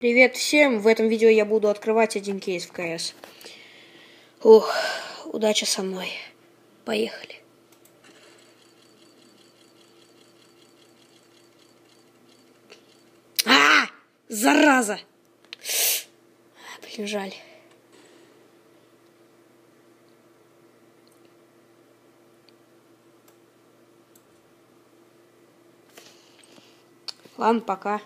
Привет всем! В этом видео я буду открывать один кейс в КС. Ух, удача со мной. Поехали. А, зараза! Блин, жаль. Ладно, пока.